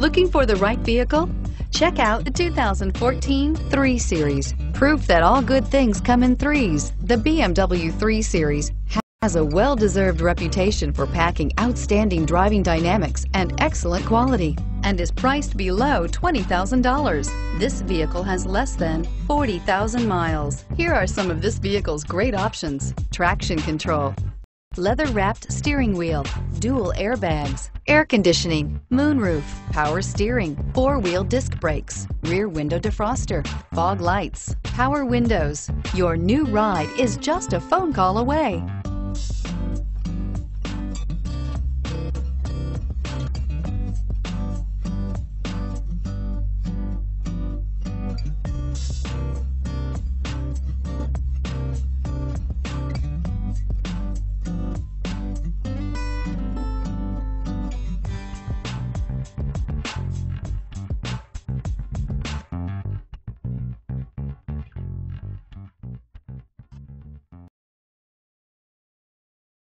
Looking for the right vehicle? Check out the 2014 3 Series. Proof that all good things come in threes. The BMW 3 Series has a well-deserved reputation for packing outstanding driving dynamics and excellent quality and is priced below $20,000. This vehicle has less than 40,000 miles. Here are some of this vehicle's great options. Traction control, leather-wrapped steering wheel, dual airbags, air conditioning, moonroof, power steering, four-wheel disc brakes, rear window defroster, fog lights, power windows. Your new ride is just a phone call away.